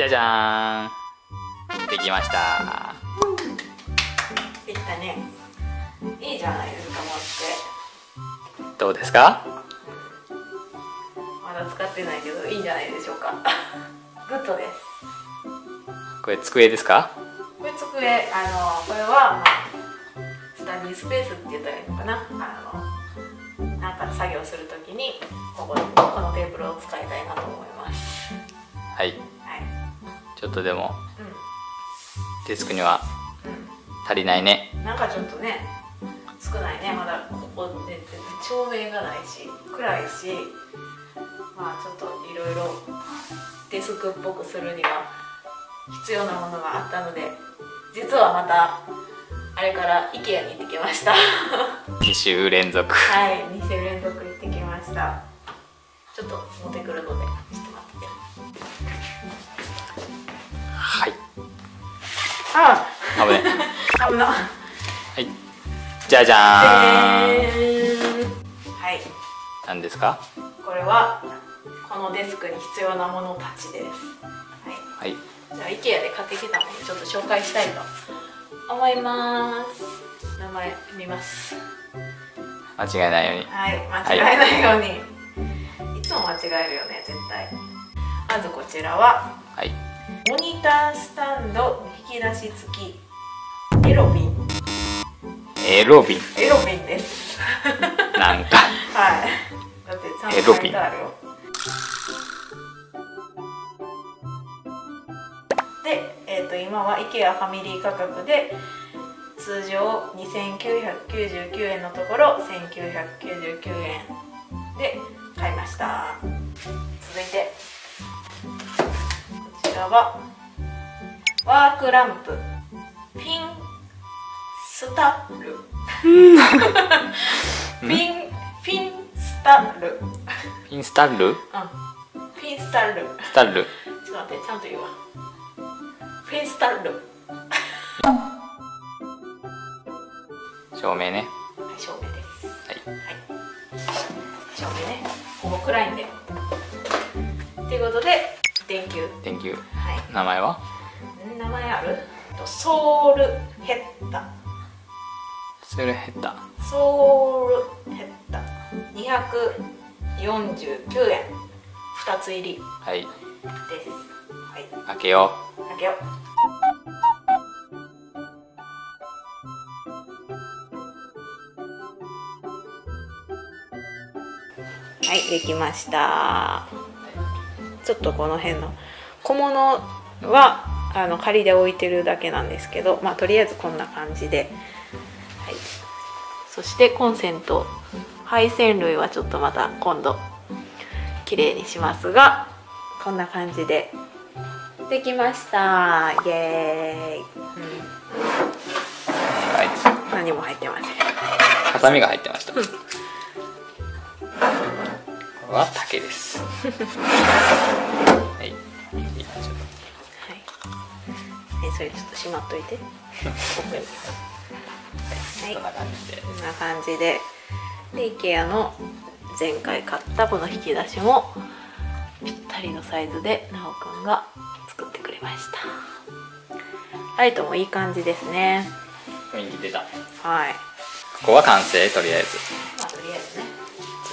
じゃじゃーん。できました。できたね。いいじゃないですか持ってどうですか？まだ使ってないけどいいんじゃないでしょうか。グッドです。これ机ですか？これ机あのこれは、まあ、 study space って言ったらいいのかな。あのなんか作業するときにこここのテーブルを使いたいなと思います。はいはいちょっとでもうデスクにはん。足りないね。うんなんかちょっとね少ないねまだここで照明がないし暗いしまあちょっといろいろデスクっぽくするには必要なものがあったので実はまたあれから IKEA に行ってきました。2週連続。はい2週連続行ってきました。ちょっと持ってくるのであ危ねあ危な。はい。じゃじゃーん。はい。何ですか？これはこのデスクに必要なものたちです。はい。はい。じゃあ IKEA で買ってきたものちょっと紹介したいと思います。名前見ます。間違いないように。はい。間違えないように、い、つも間違えるよね絶対。まずこちらははいモニタースタンド引き出し付きエロビン。エロビン。エロビンです。なんか。はい。だってちゃんと書いてあるよ。で、えー、と今は IKEA ファミリー価格で通常2999円のところ1999円で買いました。続いてらはワークランプピンスタル。ピンピンスタル。ピンスタッル？うん。ピンスタル。スタッル。ちょっと待ってちゃんと言うわ。フェイスタルル。照明ね。はい照明です。はい。はい。照明ね。ここ暗いんで。ということで電球 Thank you. はい。名前は？ん名前ある？とソウルヘッダ。それヘッダ。ソウルヘッダ。249円。2つ入り。です。はい。はい開けよ開けよう。はいできましたちょっとこの辺の小物はあの仮で置いてるだけなんですけどまあとりあえずこんな感じで、はい、そしてコンセント配線類はちょっとまた今度綺麗にしますがこんな感じで。できました。イエーイ、うん、うはい。何も入ってません。ハサミが入ってました。これは竹です。はい。はい。えそれちょっとしまっといて。こんな感じでこんな感じで。で IKEA の前回買ったこの引き出しもぴったりのサイズでなおくんが作ってくれました。ライトもいい感じですね。雰囲気出た。こはい。こは完成とりあえず。まあとりあえずね。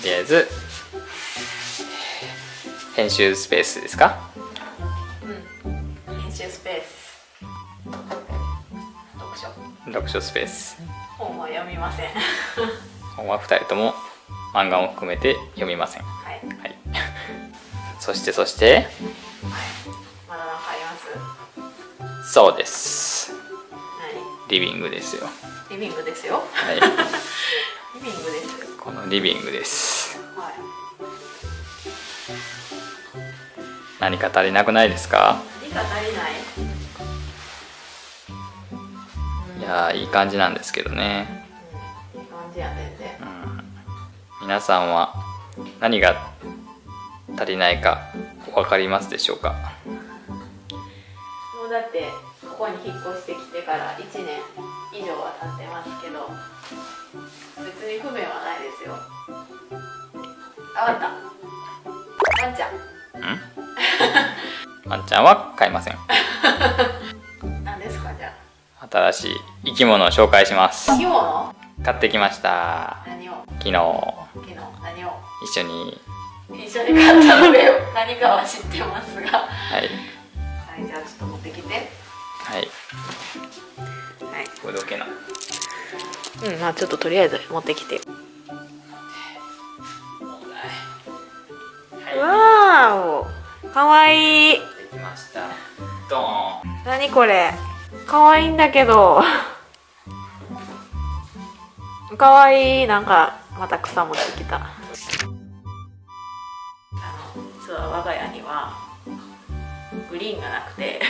とりあえず編集スペースですか？うん。編集スペース。読書。読書スペース。本は読みません。本は2人とも漫画も含めて読みません。ははい。はい。い そしてそして？まだ何かあります？そうです。何？リビングですよ。リビングですよ。はい。リビングです。よこのリビングです何か足りなくないですか？何か足りない？いやーいい感じなんですけどね、うんいい感じや全然。うん、皆さんは何が足りないか分かりますでしょうか？もうだってここに引っ越してきてから1年以上は経ってますけど別に不便はないですよ。あわかった。ワンちゃんんワンちゃんは飼いません。何ですかじゃ新しい生き物を紹介します。あ生き物？買ってきました。何を？昨日。昨日？何を？一緒に。一緒に買ったので何かは知ってますが。ははいいじゃあちょっと持ってきて。はい。はい。これどけな。うんまあちょっととりあえず持ってきて。はい。わーおかわいい。できました。ドーン。何これ。かわいいんだけど。かわいい。なんかまた草持ってきた。あの実は我が家にはグリーンがなくて。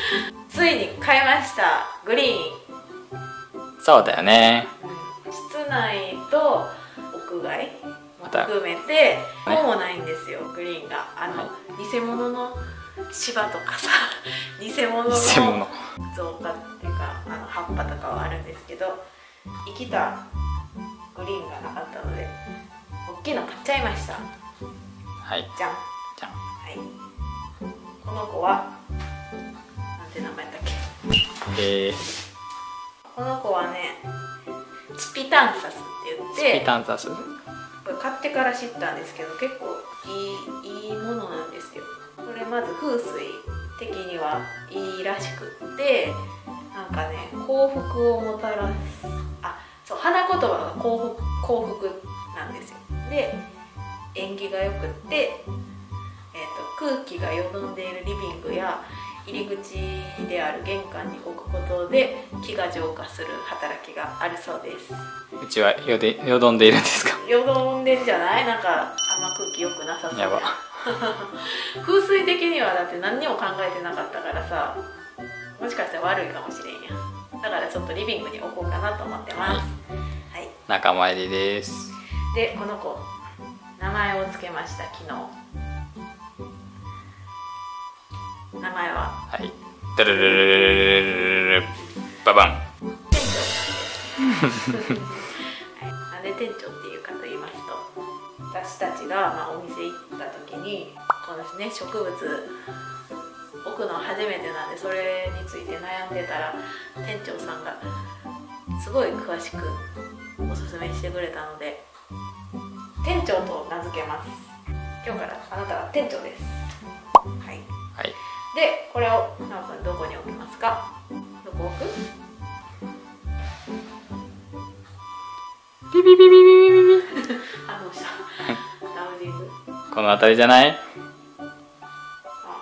ついに買いました。グリーン。そうだよね。室内と屋外また含めてはいほぼないんですよ。グリーンが。あの、は偽物の芝とかさ 偽物の造花っていうかあの葉っぱとかはあるんですけど生きたグリーンがなかったので大きいの買っちゃいました。はい。じゃん。はじゃん。い。この子はなんて名前だっけ？えー、この子はねスピタンサスって言ってスピタンザスこれ買ってから知ったんですけど結構いいいいものなんですよこれまず風水的にはいいらしくってなんかね幸福をもたらすあそう花言葉が幸福幸福なんですよ。で縁起がよくって、えー、と空気がよどんでいるリビングや入り口である玄関に置くことで気が浄化する働きがあるそうです。うちはよでよどんでいるんですか？よどんでんじゃない？なんかあんま空気良くなさそう。やば。風水的にはだって何にも考えてなかったからさもしかしたら悪いかもしれんやん。だからちょっとリビングに置こうかなと思ってます。はい、仲間入りです。でこの子名前を付けました昨日名前は？はい。ダルルルルルババン店長なんで店長っていうかと言いますと私たちがまあお店行った時にこのね植物置くの初めてなんでそれについて悩んでたら店長さんがすごい詳しくおすすめしてくれたので店長と名付けます今日からあなたは店長ですでこれをなおさんどこに置きますか？どこ置く？ビビビビビビビあどうした？この辺りじゃない？あ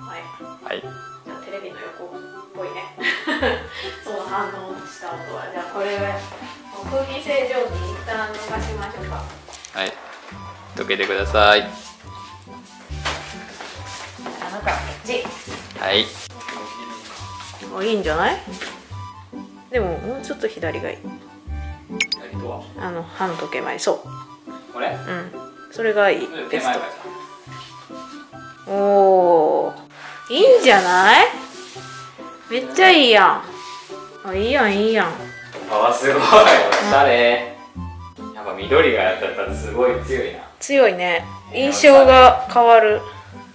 はい、はい、じゃテレビの横っぽいね。そう反応した音は。じゃこれは空気清浄機一旦逃しましょうか。はい。どけてください。あいいんじゃない？でももうちょっと左がいい。あの半時計前そこれ？ううん。それがいいベスト。おおいいんじゃない？めっちゃいいやん。あいいやんいいやん。あすごい。おしゃれ。やっぱ緑がやったらすごい強いな。強いね。印象が変わる。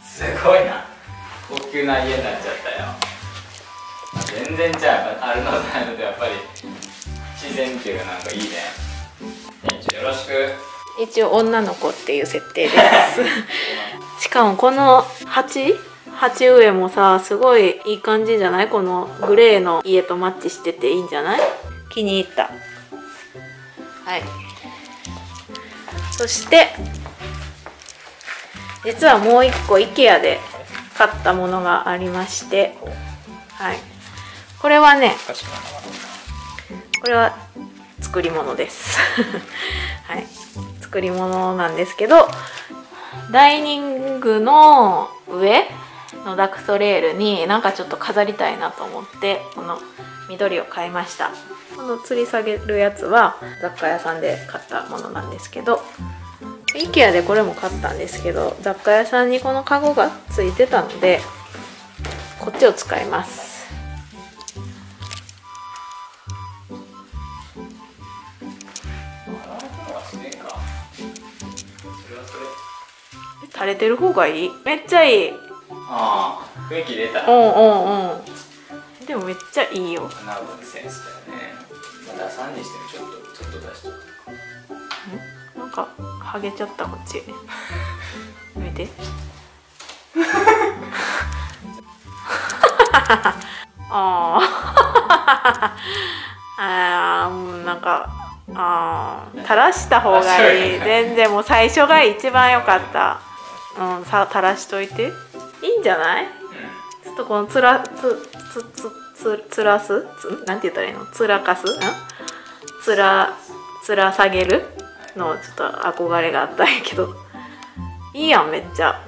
すごいな。高級な家になっちゃったよ全然じゃああるのないのでやっぱり自然っていうかなんかいいね。店長よろしく。一応女の子っていう設定です。しかもこの鉢鉢植えもさすごいいい感じじゃない？このグレーの家とマッチしてていいんじゃない？気に入った。はい。そして実はもう一個 IKEA で買ったものがありまして。はい。これはねこれは作り物です。はい。作り物なんですけどダイニングの上のダクトレールになんかちょっと飾りたいなと思ってこの緑を買いました。この吊り下げるやつは雑貨屋さんで買ったものなんですけど IKEA でこれも買ったんですけど雑貨屋さんにこのカゴがついてたのでこっちを使いますれてる方がいい？めっちゃいい。ああ雰囲気出た。うんうんうん。でもめっちゃいいよ。ナーブのセンスだよね。まだ3にしてもちょっとちょっと出しとく。なんかハゲちゃったこっち。見て。あー。あーうんなんかあー。垂らした方がいい。全然もう最初が一番良かったうんさ垂らしといて。いいんじゃない？ちょっとこのつらつつつつつらす？つなんて言ったらいいの？つらかす？ん？つらつら下げる？のちょっと憧れがあったんやけど。いいやんめっちゃ。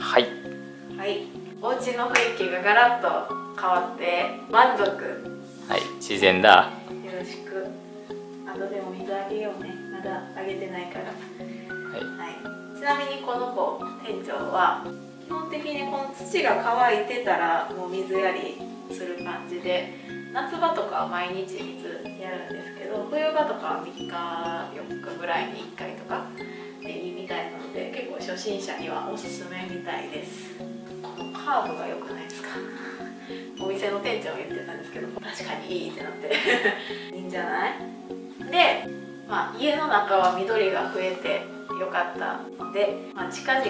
はい。はい。はいお家の雰囲気がガラッと変わって満足。よはい。自然だ。ろしく。あとでも水あげようね。まだあげてないから。はい。はい、ちなみにこの子店長は基本的にこの土が乾いてたらもう水やりする感じで夏場とかは毎日水やるんですけど冬場とかは3日4日ぐらいに1回とか心者にはおすすめみたいです。このカーブが良くないですか？お店の店長が言ってたんですけど確かにいいってなって。いいんじゃない？で、まあ、家の中は緑が増えてよかったので、まあ、近々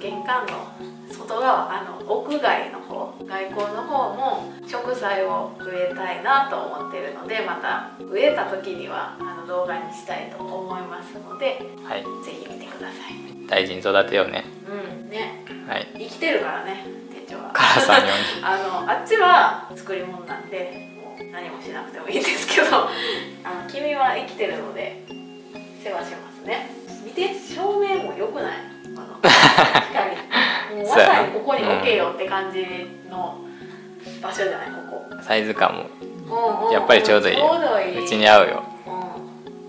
玄関の外側あの屋外の方外交の方も植栽を植えたいなと思ってるのでまた植えた時にはあの動画にしたいと思いますのではい。ぜひ見てください。大事に育てようね。うんね。はい。生きてるからね店長は。母さんに あのあっちは作り物なんでもう何もしなくてもいいんですけどあの君は生きてるので世話しますね見て照明も良くない？あの 光。もうまさにここに置けよって感じの場所じゃない？ここ、サイズ感も。やっぱりちょうどいい。ちょうどいい。うちに合うよ。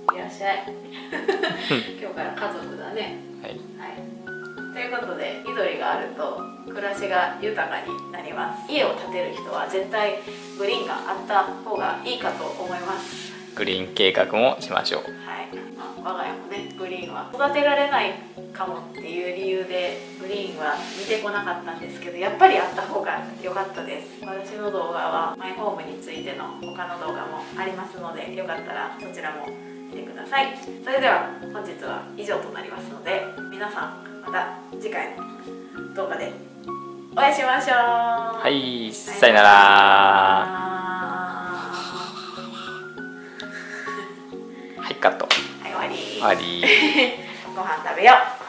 うん。いらっしゃい。今日から家族だね。はい。はい、ということで緑があると暮らしが豊かになります。家を建てる人は絶対グリーンがあった方がいいかと思いますグリーン計画もしましょう。はい、まあ、我が家もねグリーンは育てられないかもっていう理由でグリーンは見てこなかったんですけどやっぱりあった方が良かったです。私の動画はマイホームについての他の動画もありますのでよかったらそちらも見てください。それでは本日は以上となりますので皆さんまた次回の動画でお会いしましょう。ははいさよならカットはい終わり。終わり。ご飯食べよう